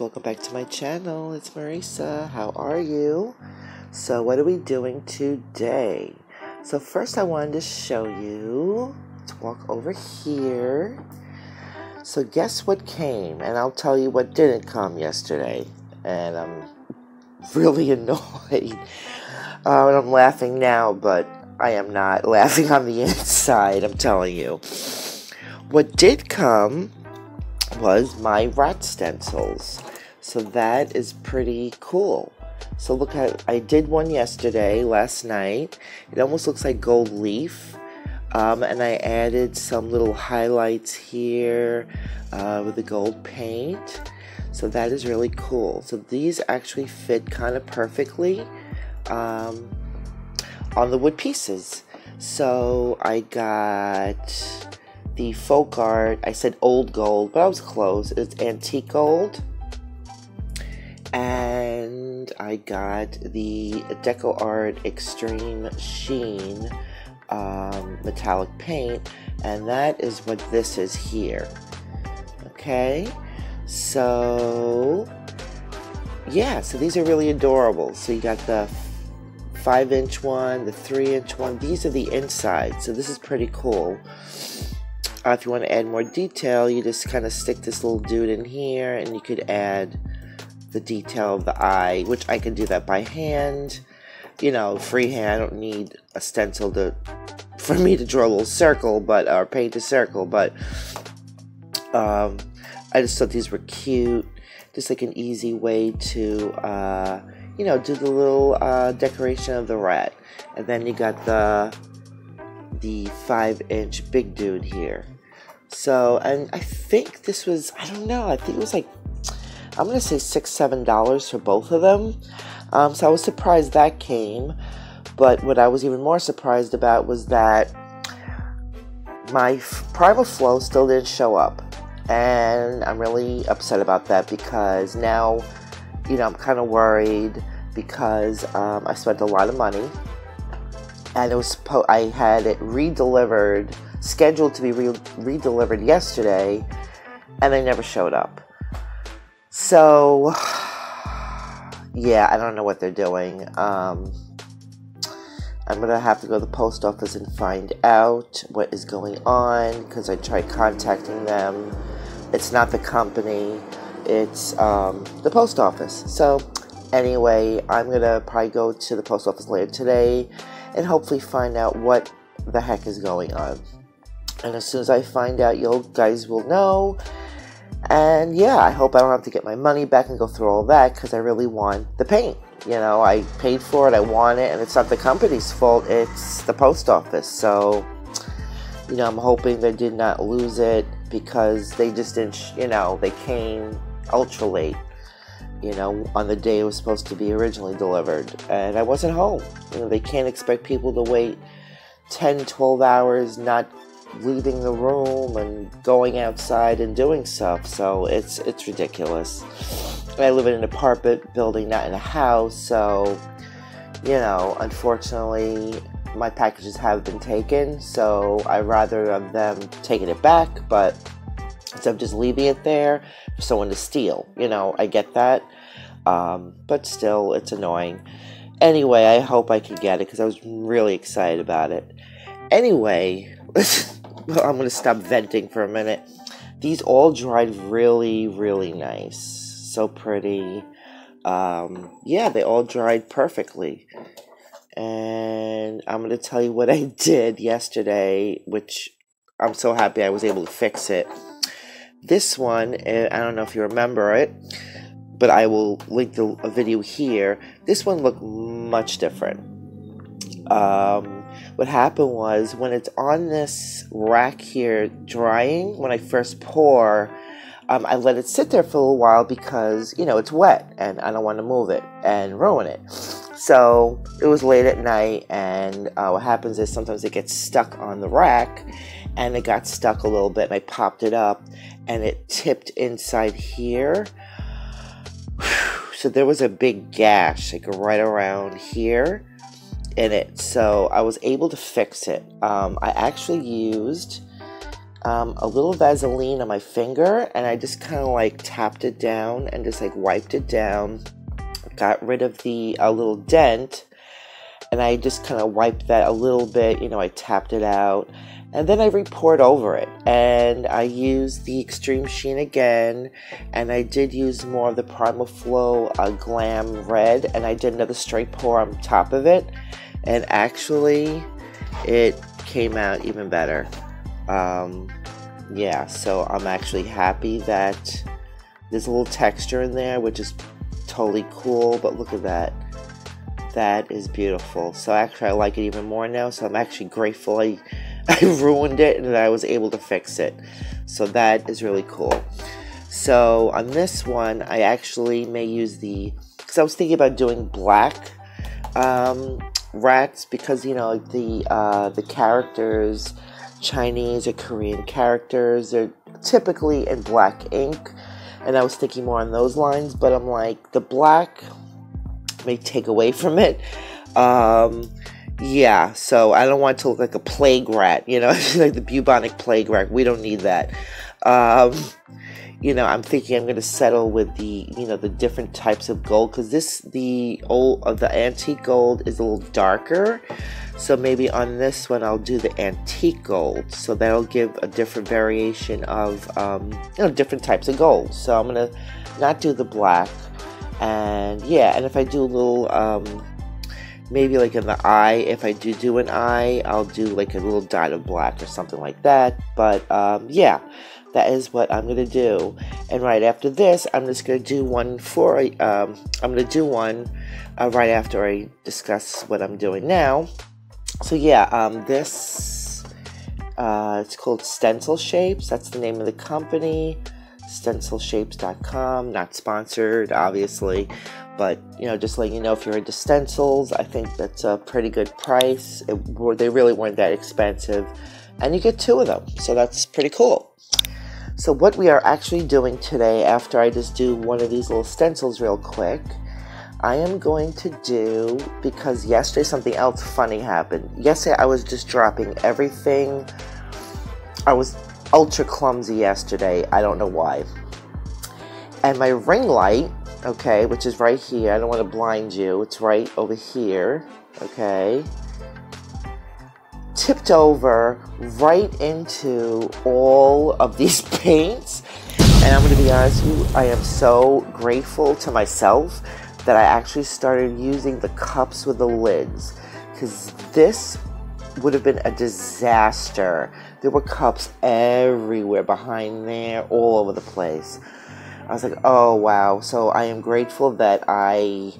welcome back to my channel. It's Marisa. How are you? So, what are we doing today? So, first, I wanted to show you. Let's walk over here. So, guess what came? And I'll tell you what didn't come yesterday. And I'm really annoyed. Uh, and I'm laughing now, but I am not laughing on the inside, I'm telling you. What did come was my rat stencils. So that is pretty cool. So look at, I did one yesterday, last night. It almost looks like gold leaf. Um, and I added some little highlights here uh, with the gold paint. So that is really cool. So these actually fit kind of perfectly um, on the wood pieces. So I got the folk art. I said old gold, but I was close. It's antique gold. And I got the Deco Art Extreme Sheen um, metallic paint, and that is what this is here. Okay, so yeah, so these are really adorable. So you got the five inch one, the three inch one. These are the inside, so this is pretty cool. Uh, if you want to add more detail, you just kind of stick this little dude in here and you could add the detail of the eye, which I can do that by hand. You know, freehand. I don't need a stencil to for me to draw a little circle, but or paint a circle. But um, I just thought these were cute, just like an easy way to uh, you know do the little uh, decoration of the rat. And then you got the the five inch big dude here. So, and I think this was, I don't know, I think it was like, I'm going to say six, seven dollars for both of them. Um, so I was surprised that came. But what I was even more surprised about was that my Primal Flow still didn't show up. And I'm really upset about that because now, you know, I'm kind of worried because um, I spent a lot of money and it was I had it re-delivered, scheduled to be re- re-delivered yesterday, and they never showed up. So, yeah, I don't know what they're doing. Um, I'm gonna have to go to the post office and find out what is going on because I tried contacting them. It's not the company, it's um, the post office. So, anyway, I'm gonna probably go to the post office later today and hopefully find out what the heck is going on. And as soon as I find out, you guys will know. And yeah, I hope I don't have to get my money back and go through all that because I really want the paint. You know, I paid for it, I want it, and it's not the company's fault, it's the post office. So, you know, I'm hoping they did not lose it because they just didn't, you know, they came ultra late you know, on the day it was supposed to be originally delivered. And I wasn't home. You know, they can't expect people to wait 10, 12 hours not leaving the room and going outside and doing stuff. So it's it's ridiculous. I live in an apartment building, not in a house, so you know, unfortunately my packages have been taken, so I rather have them taking it back, but instead of just leaving it there for someone to steal. You know, I get that. Um, but still, it's annoying. Anyway, I hope I can get it because I was really excited about it. Anyway, I'm to stop venting for a minute. These all dried really, really nice. So pretty. Um, yeah, they all dried perfectly. And I'm to tell you what I did yesterday, which I'm so happy I was able to fix it. This one, eh, I don't know if you remember it, but I will link the video here. This one looked much different. Um, what happened was when it's on this rack here drying, when I first pour, um, I let it sit there for a little while because you know it's wet and I don't want to move it and ruin it. So it was late at night, and uh, what happens is sometimes it gets stuck on the rack, and it got stuck a little bit, and I popped it up, and it tipped inside here. So there was a big gash, like right around here in it. So I was able to fix it. Um, I actually used um, a little Vaseline on my finger and I just kind of like tapped it down and just like wiped it down. Got rid of the a little dent and I just kind of wiped that a little bit. You know, I tapped it out and then I repoured over it and I used the Extreme Sheen again and I did use more of the Primal Flow uh, Glam Red and I did another straight pour on top of it and actually it came out even better. Um, yeah, so I'm actually happy that there's a little texture in there, which is totally cool, but look at that. That is beautiful. So actually I like it even more now, so I'm actually grateful I, I ruined it and that I was able to fix it. So that is really cool. So on this one, I actually may use the, because I was thinking about doing black um, rats because, you know, the, uh, the characters, Chinese or Korean characters, they're typically in black ink. And I was thinking more on those lines, but I'm like, the black may take away from it. Um, yeah, so I don't want to look like a plague rat, you know, like the bubonic plague rat. We don't need that. Um, you know, I'm thinking I'm going to settle with the, you know, the different types of gold because this, the old, uh, the antique gold is a little darker. So maybe on this one I'll do the antique gold. So that'll give a different variation of, um, you know, different types of gold. So I'm going to not do the black. And yeah, and if I do a little, um, maybe like in the eye, if I do do an eye, I'll do like a little dot of black or something like that. But um, yeah, that is what I'm gonna do. And right after this, I'm just gonna do one for, um, I'm gonna do one uh, right after I discuss what I'm doing now. So yeah, um, this, uh, it's called Stencil Shapes. That's the name of the company stencilshapes.com. Not sponsored, obviously, but you know, just letting you know if you're into stencils, I think that's a pretty good price. It, they really weren't that expensive, and you get two of them, so that's pretty cool. So, what we are actually doing today, after I just do one of these little stencils real quick, I am going to do because yesterday something else funny happened. Yesterday I was just dropping everything. I was ultra clumsy yesterday. I don't know why. And my ring light, okay, which is right here. I don't want to blind you. It's right over here, okay. Tipped over right into all of these paints. And I'm going to be honest with you, I am so grateful to myself that I actually started using the cups with the lids. Because this would have been a disaster. There were cups everywhere behind there, all over the place. I was like, oh wow. So I am grateful that I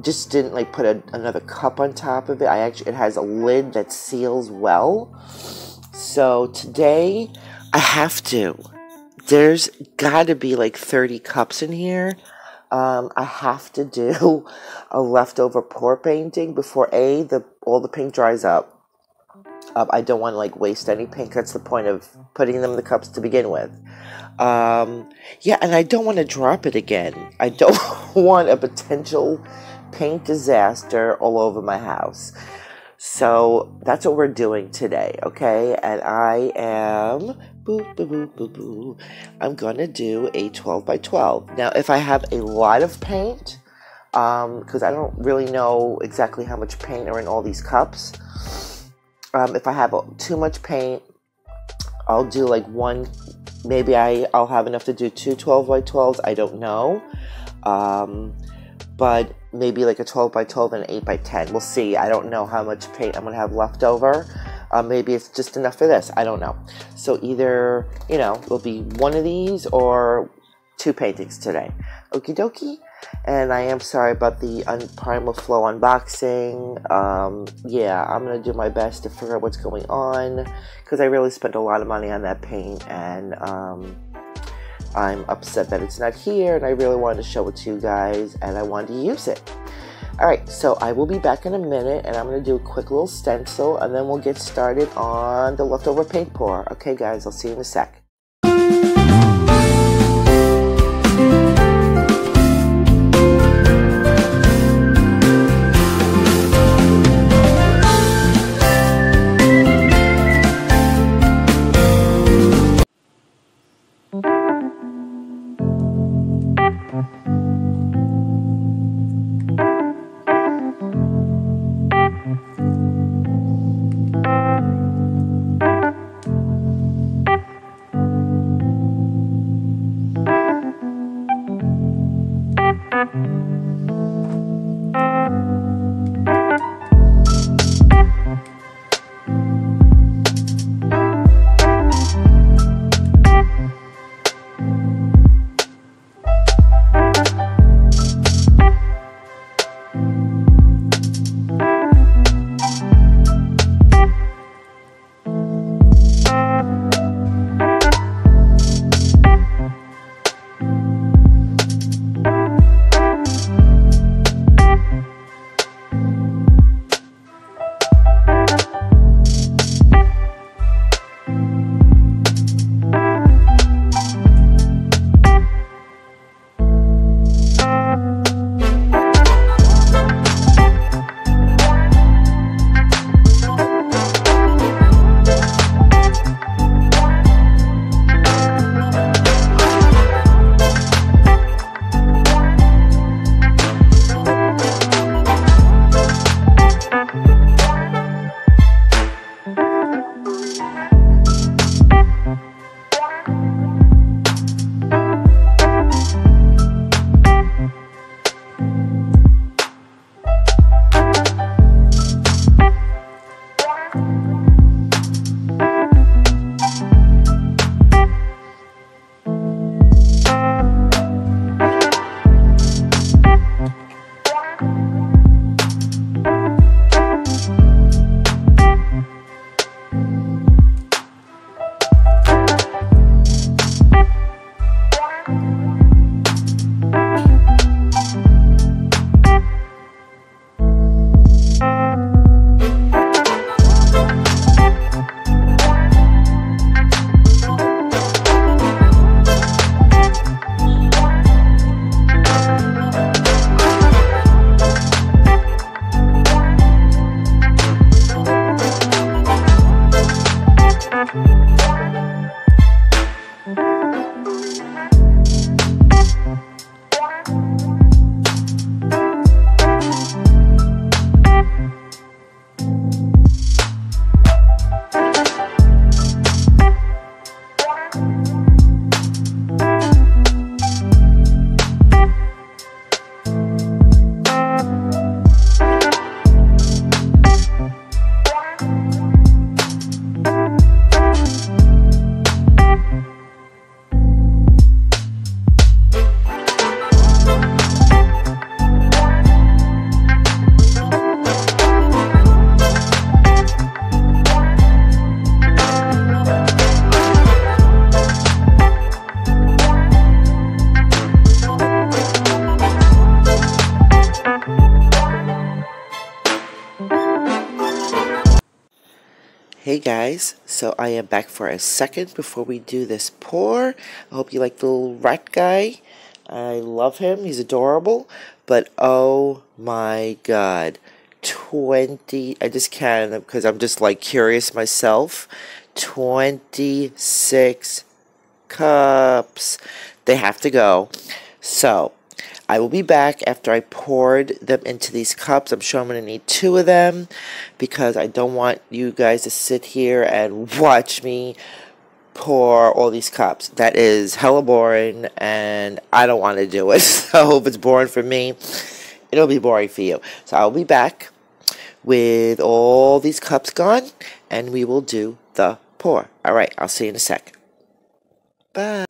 just didn't like put a, another cup on top of it. I actually, it has a lid that seals well. So today I have to. There's got to be like 30 cups in here. Um, I have to do a leftover pour painting before A, the all the paint dries up um, I don't want to like waste any paint. That's the point of putting them in the cups to begin with. Um, yeah, and I don't want to drop it again. I don't want a potential paint disaster all over my house. So that's what we're doing today, okay? And I am boo boo boo boo boo. I'm gonna do a 12 by 12. Now, if I have a lot of paint, because um, I don't really know exactly how much paint are in all these cups. Um, if I have too much paint, I'll do like one. Maybe I, I'll have enough to do two 12 by 12s. I don't know. Um, but maybe like a 12 by 12 and an 8 by 10. We'll see. I don't know how much paint I'm going to have left over. Uh, maybe it's just enough for this. I don't know. So either, you know, it'll be one of these or two paintings today. Okie dokie and I am sorry about the Primal Flow unboxing. Um, yeah, I'm gonna do my best to figure out what's going on because I really spent a lot of money on that paint, and um, I'm upset that it's not here. And I really wanted to show it to you guys, and I wanted to use it. Alright, so I will be back in a minute and I'm to do a quick little stencil and then we'll get started on the leftover paint pour. Okay, guys, I'll see you in a sec. Hey guys, so I am back for a second before we do this pour. I hope you like the little rat guy. I love him, he's adorable. But oh my god, 20, I just counted them because I'm just like curious myself. 26 cups. They have to go. So, I will be back after I poured them into these cups. I'm sure I'm going to need two of them because I don't want you guys to sit here and watch me pour all these cups. That is hella boring and I don't want to do it. So if it's boring for me, it'll be boring for you. So I'll be back with all these cups gone and we will do the pour. All right, I'll see you in a sec. Bye.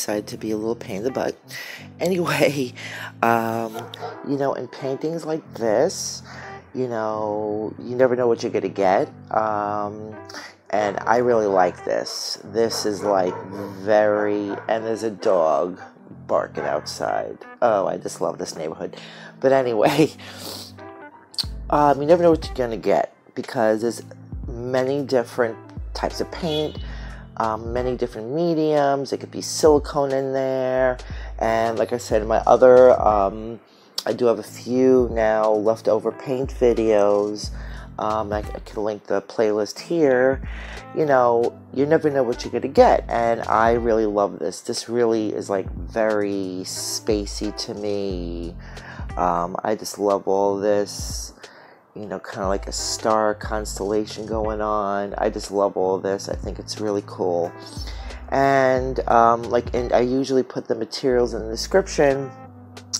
Decided to be a little pain in the butt. Anyway, um, you know, in paintings like this, you know, you never know what you're gonna get. Um, and I really like this. This is like very, and there's a dog barking outside. Oh, I just love this neighborhood. But anyway, um, you never know what you're gonna get because there's many different types of paint um, many different mediums. It could be silicone in there. And like I said, my other, um, I do have a few now leftover paint videos. Um, I, I, can link the playlist here. You know, you never know what you're going to get. And I really love this. This really is like very spacey to me. Um, I just love all this you know, kind of like a star constellation going on. I just love all this. I think it's really cool. And um, like, and I usually put the materials in the description,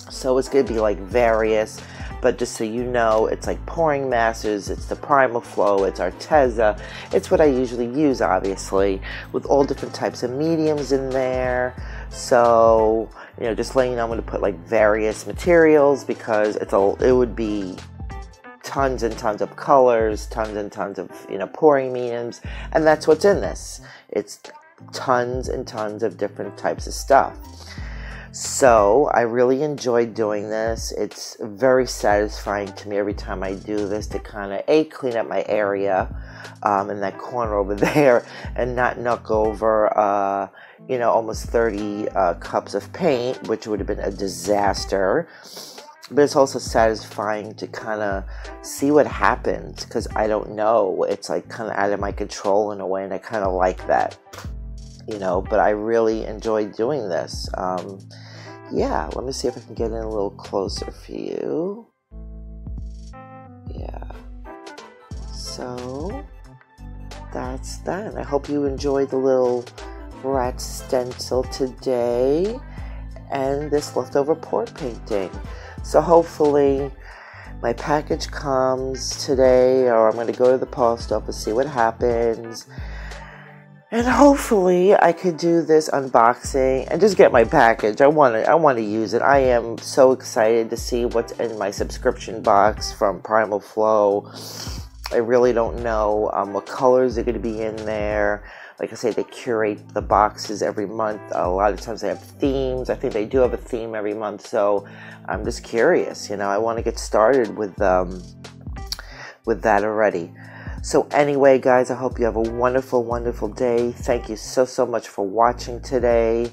so it's gonna be like various. But just so you know, it's like pouring masters, it's the Primal Flow, it's Arteza. It's what I usually use, obviously, with all different types of mediums in there. So, you know, just letting you know I'm going to put like various materials because it's a, it would be tons and tons of colors, tons and tons of, you know, pouring mediums, and that's what's in this. It's tons and tons of different types of stuff. So I really enjoyed doing this. It's very satisfying to me every time I do this to kind of a clean up my area um, in that corner over there and not knock over uh, you know almost 30 uh, cups of paint, which would have been a disaster but it's also satisfying to kind of see what happens because I don't know. It's like kind of out of my control in a way, and I kind of like that, you know. But I really enjoy doing this. Um, yeah, let me see if I can get in a little closer for you. Yeah. So that's that. I hope you enjoyed the little rat stencil today and this leftover pour painting. So hopefully my package comes today or I'm going to go to the post office, see what happens. And hopefully I could do this unboxing and just get my package. I want to I want to use it. I am so excited to see what's in my subscription box from Primal Flow. I really don't know um, what colors are going to be in there like I say, they curate the boxes every month. A lot of times they have themes. I think they do have a theme every month. So I'm just curious. You know, I want to get started with um, with that already. So anyway, guys, I hope you have a wonderful, wonderful day. Thank you so so much for watching today.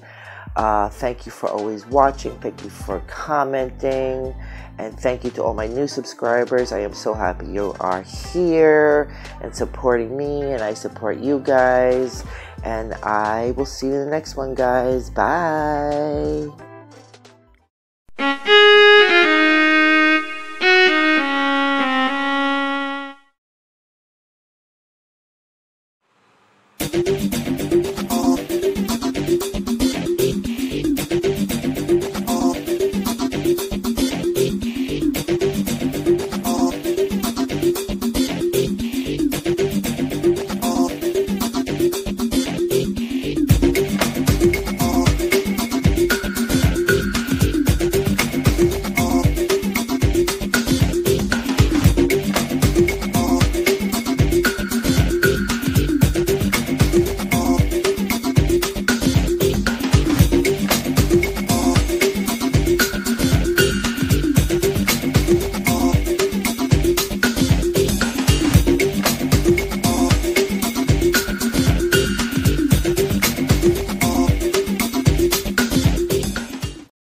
Uh, thank you for always watching. Thank you for commenting. And thank you to all my new subscribers. I am so happy you are here and supporting me, and I support you guys. And I will see you in the next one, guys. Bye.